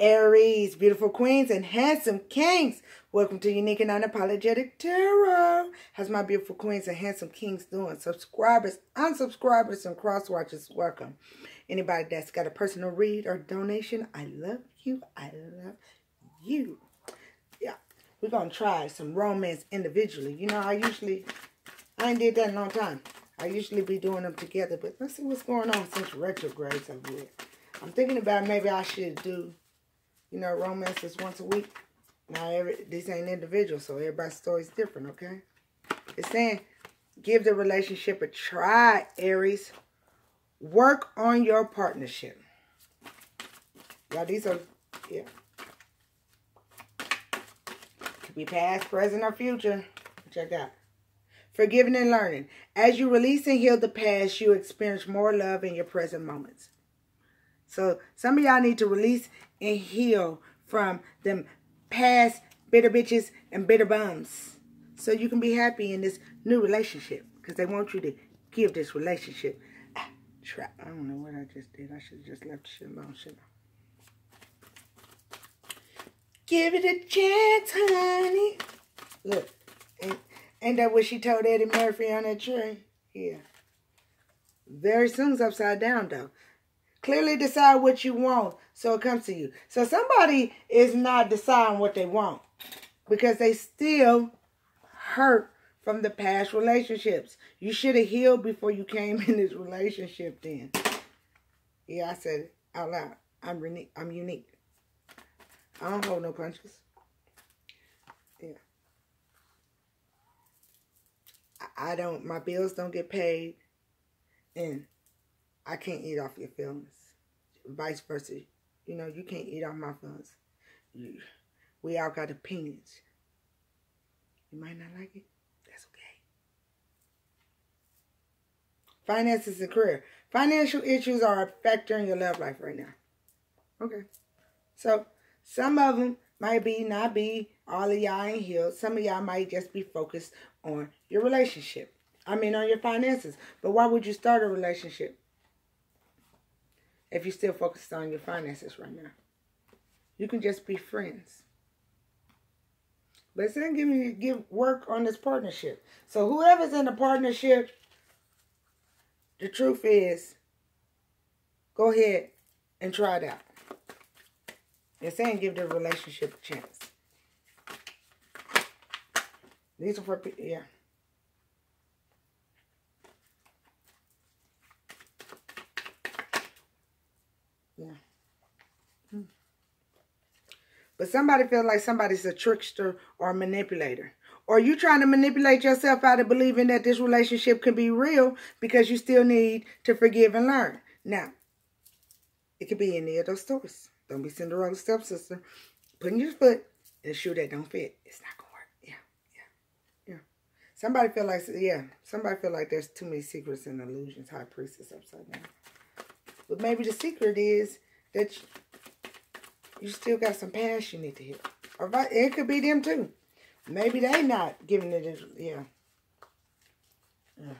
Aries, beautiful queens and handsome kings. Welcome to Unique and Unapologetic Tarot. How's my beautiful queens and handsome kings doing? Subscribers, unsubscribers, and cross watchers, welcome. Anybody that's got a personal read or donation, I love you. I love you. Yeah, we're going to try some romance individually. You know, I usually, I ain't did that in a long time. I usually be doing them together, but let's see what's going on since retrogrades are weird. I'm thinking about maybe I should do you know, romance is once a week. Now, every these ain't individual, so everybody's story is different, okay? It's saying, give the relationship a try, Aries. Work on your partnership. Y'all, these are, yeah. Could be past, present, or future. Check out. Forgiving and learning. As you release and heal the past, you experience more love in your present moments. So some of y'all need to release and heal from them past bitter bitches and bitter bums. So you can be happy in this new relationship. Because they want you to give this relationship. Ah, trap. I don't know what I just did. I should have just left the shit alone, shouldn't I? Give it a chance, honey. Look. Ain't, ain't that what she told Eddie Murphy on that tree? Yeah. Very soon's upside down, though. Clearly decide what you want so it comes to you. So somebody is not deciding what they want because they still hurt from the past relationships. You should have healed before you came in this relationship then. Yeah, I said it out loud. I'm unique. I'm unique. I don't hold no punches. Yeah. I don't, my bills don't get paid. And I can't eat off your feelings. Vice versa. You know, you can't eat off my feelings. We all got opinions. You might not like it. That's okay. Finances and career. Financial issues are affecting your love life right now. Okay. So, some of them might be, not be, all of y'all ain't healed. Some of y'all might just be focused on your relationship. I mean, on your finances. But why would you start a relationship? If you're still focused on your finances right now. You can just be friends. But it's then give me give work on this partnership. So whoever's in a partnership, the truth is, go ahead and try it out. They're saying give the relationship a chance. These are for yeah. Yeah. Hmm. But somebody feels like somebody's a trickster or a manipulator. Or you trying to manipulate yourself out of believing that this relationship can be real because you still need to forgive and learn. Now, it could be any of those stories. Don't be Cinderella stepsister. Putting your foot in a shoe that don't fit. It's not going to work. Yeah, yeah, yeah. Somebody feel like, yeah, somebody feel like there's too many secrets and illusions. High priestess upside down. But maybe the secret is that you still got some past you need to heal. Or it could be them too. Maybe they not giving it, yeah. Yeah.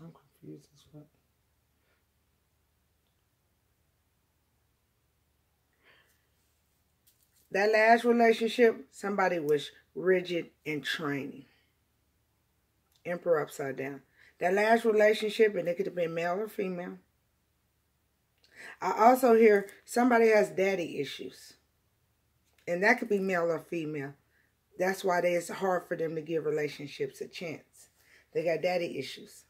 I'm confused as fuck. That last relationship, somebody was rigid and training. Emperor upside down. That last relationship, and it could have been male or female. I also hear somebody has daddy issues. And that could be male or female. That's why it's hard for them to give relationships a chance. They got daddy issues.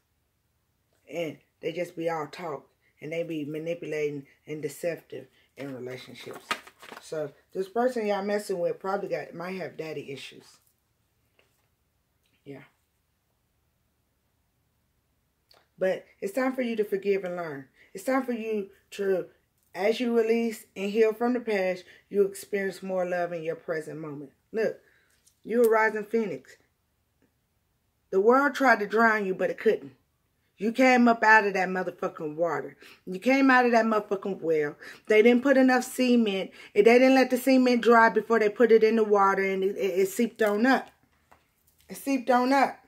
And they just be all talk. And they be manipulating and deceptive in relationships. So this person y'all messing with probably got might have daddy issues. Yeah. But it's time for you to forgive and learn. It's time for you to, as you release and heal from the past, you experience more love in your present moment. Look, you're a rising phoenix. The world tried to drown you, but it couldn't. You came up out of that motherfucking water. You came out of that motherfucking well. They didn't put enough cement. They didn't let the cement dry before they put it in the water and it, it, it seeped on up. It seeped on up.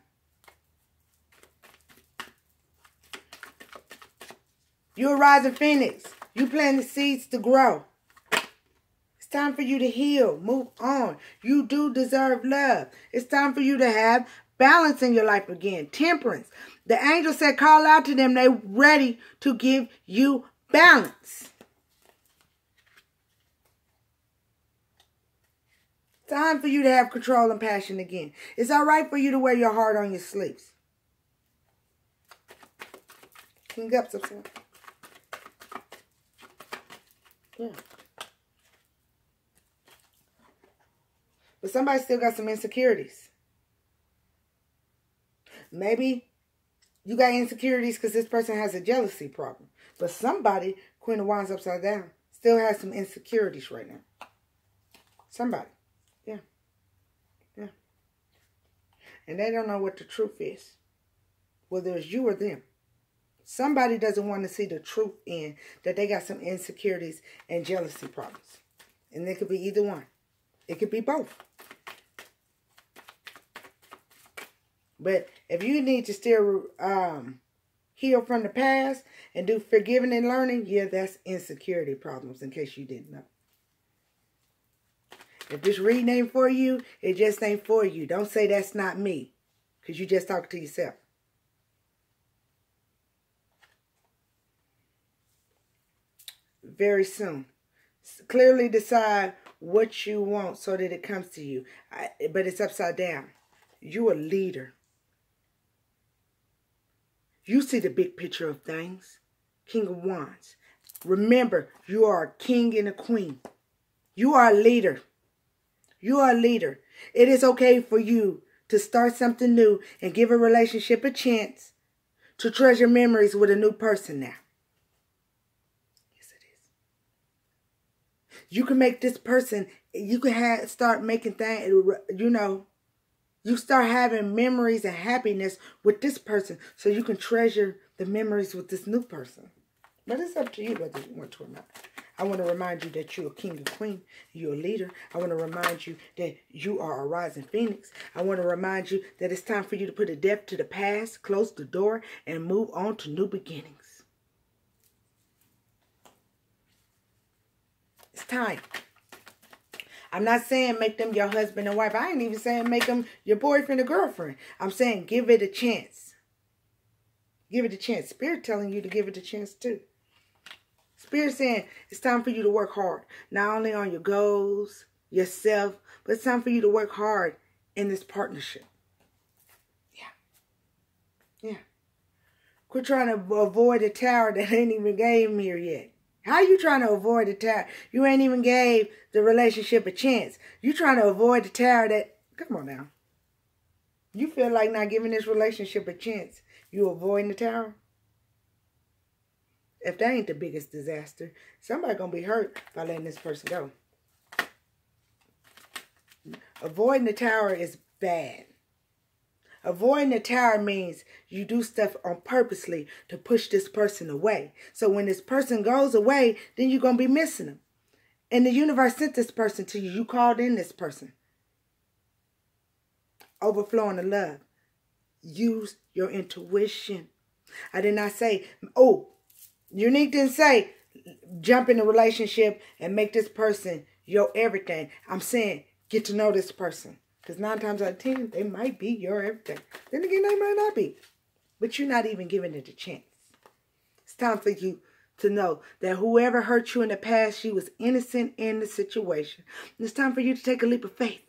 You're a rising phoenix. You plant the seeds to grow. It's time for you to heal. Move on. You do deserve love. It's time for you to have balance in your life again. Temperance. The angel said, call out to them. They're ready to give you balance. Time for you to have control and passion again. It's all right for you to wear your heart on your sleeves. King up, some. Yeah. But somebody still got some insecurities. Maybe you got insecurities because this person has a jealousy problem. But somebody, Queen of Wands upside down, still has some insecurities right now. Somebody. Yeah. Yeah. And they don't know what the truth is. Whether it's you or them. Somebody doesn't want to see the truth in that they got some insecurities and jealousy problems. And it could be either one. It could be both. But if you need to still um, heal from the past and do forgiving and learning, yeah, that's insecurity problems, in case you didn't know. If this reading ain't for you, it just ain't for you. Don't say that's not me, because you just talk to yourself. Very soon. Clearly decide what you want so that it comes to you. I, but it's upside down. You're a leader. You see the big picture of things. King of Wands. Remember, you are a king and a queen. You are a leader. You are a leader. It is okay for you to start something new and give a relationship a chance to treasure memories with a new person now. Yes, it is. You can make this person, you can have, start making things, you know, you start having memories and happiness with this person so you can treasure the memories with this new person. But it's up to you whether you want to or not. I want to remind you that you're a king and queen. You're a leader. I want to remind you that you are a rising phoenix. I want to remind you that it's time for you to put a depth to the past, close the door, and move on to new beginnings. It's time. I'm not saying make them your husband and wife. I ain't even saying make them your boyfriend or girlfriend. I'm saying give it a chance. Give it a chance. Spirit telling you to give it a chance too. Spirit saying it's time for you to work hard. Not only on your goals, yourself, but it's time for you to work hard in this partnership. Yeah. Yeah. Quit trying to avoid a tower that ain't even game here yet. How you trying to avoid the tower? You ain't even gave the relationship a chance. You trying to avoid the tower that, come on now. You feel like not giving this relationship a chance. You avoiding the tower? If that ain't the biggest disaster, somebody gonna be hurt by letting this person go. Avoiding the tower is bad. Avoiding the tower means you do stuff on purposely to push this person away. So when this person goes away, then you're going to be missing them. And the universe sent this person to you. You called in this person. Overflowing the love. Use your intuition. I did not say, oh, Unique didn't say jump in a relationship and make this person your everything. I'm saying get to know this person. Because nine times out of ten, they might be your everything. Then again, they might not be. But you're not even giving it a chance. It's time for you to know that whoever hurt you in the past, she was innocent in the situation. it's time for you to take a leap of faith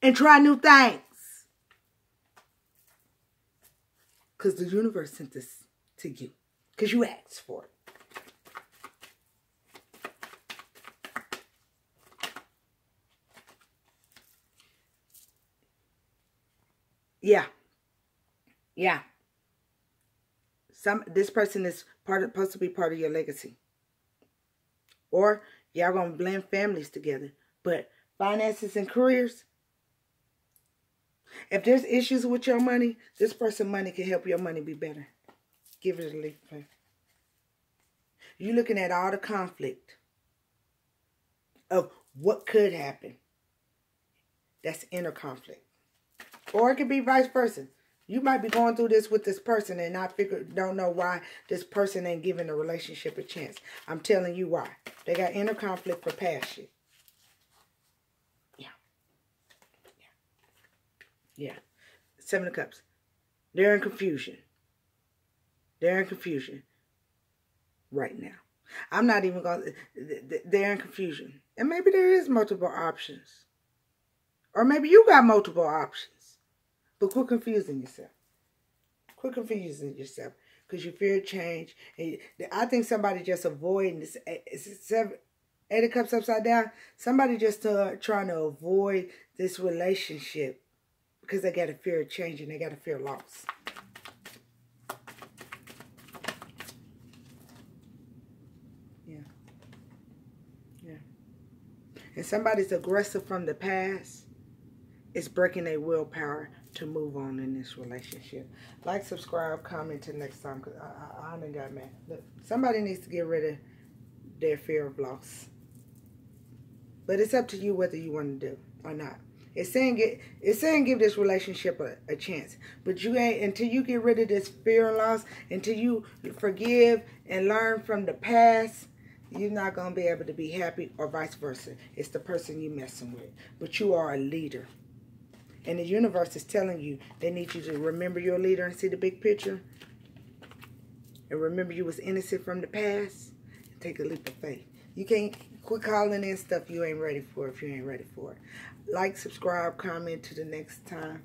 and try new things. Because the universe sent this to you. Because you asked for it. Yeah. Yeah. Some this person is part of, supposed to be part of your legacy. Or y'all gonna blend families together. But finances and careers. If there's issues with your money, this person money can help your money be better. Give it a leap. You're looking at all the conflict of what could happen. That's inner conflict. Or it could be vice versa. You might be going through this with this person and not figure don't know why this person ain't giving the relationship a chance. I'm telling you why. They got inner conflict for past shit. Yeah. Yeah. Yeah. Seven of Cups. They're in confusion. They're in confusion right now. I'm not even going to, they're in confusion. And maybe there is multiple options. Or maybe you got multiple options. But quit confusing yourself. Quit confusing yourself because you fear change. And I think somebody just avoiding this. Eh, seven, eight of cups upside down. Somebody just uh, trying to avoid this relationship because they got a fear of change and they got a fear of loss. Yeah. Yeah. And somebody's aggressive from the past is breaking their willpower to move on in this relationship. Like, subscribe, comment till next time because I, I, I done got mad. Look, somebody needs to get rid of their fear of loss. But it's up to you whether you want to do or not. It's saying get it's saying give this relationship a, a chance. But you ain't until you get rid of this fear of loss, until you forgive and learn from the past, you're not gonna be able to be happy or vice versa. It's the person you're messing with. But you are a leader. And the universe is telling you they need you to remember your leader and see the big picture. And remember you was innocent from the past. And take a leap of faith. You can't quit calling in stuff you ain't ready for if you ain't ready for it. Like, subscribe, comment to the next time.